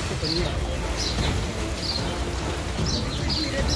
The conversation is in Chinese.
ちょっ。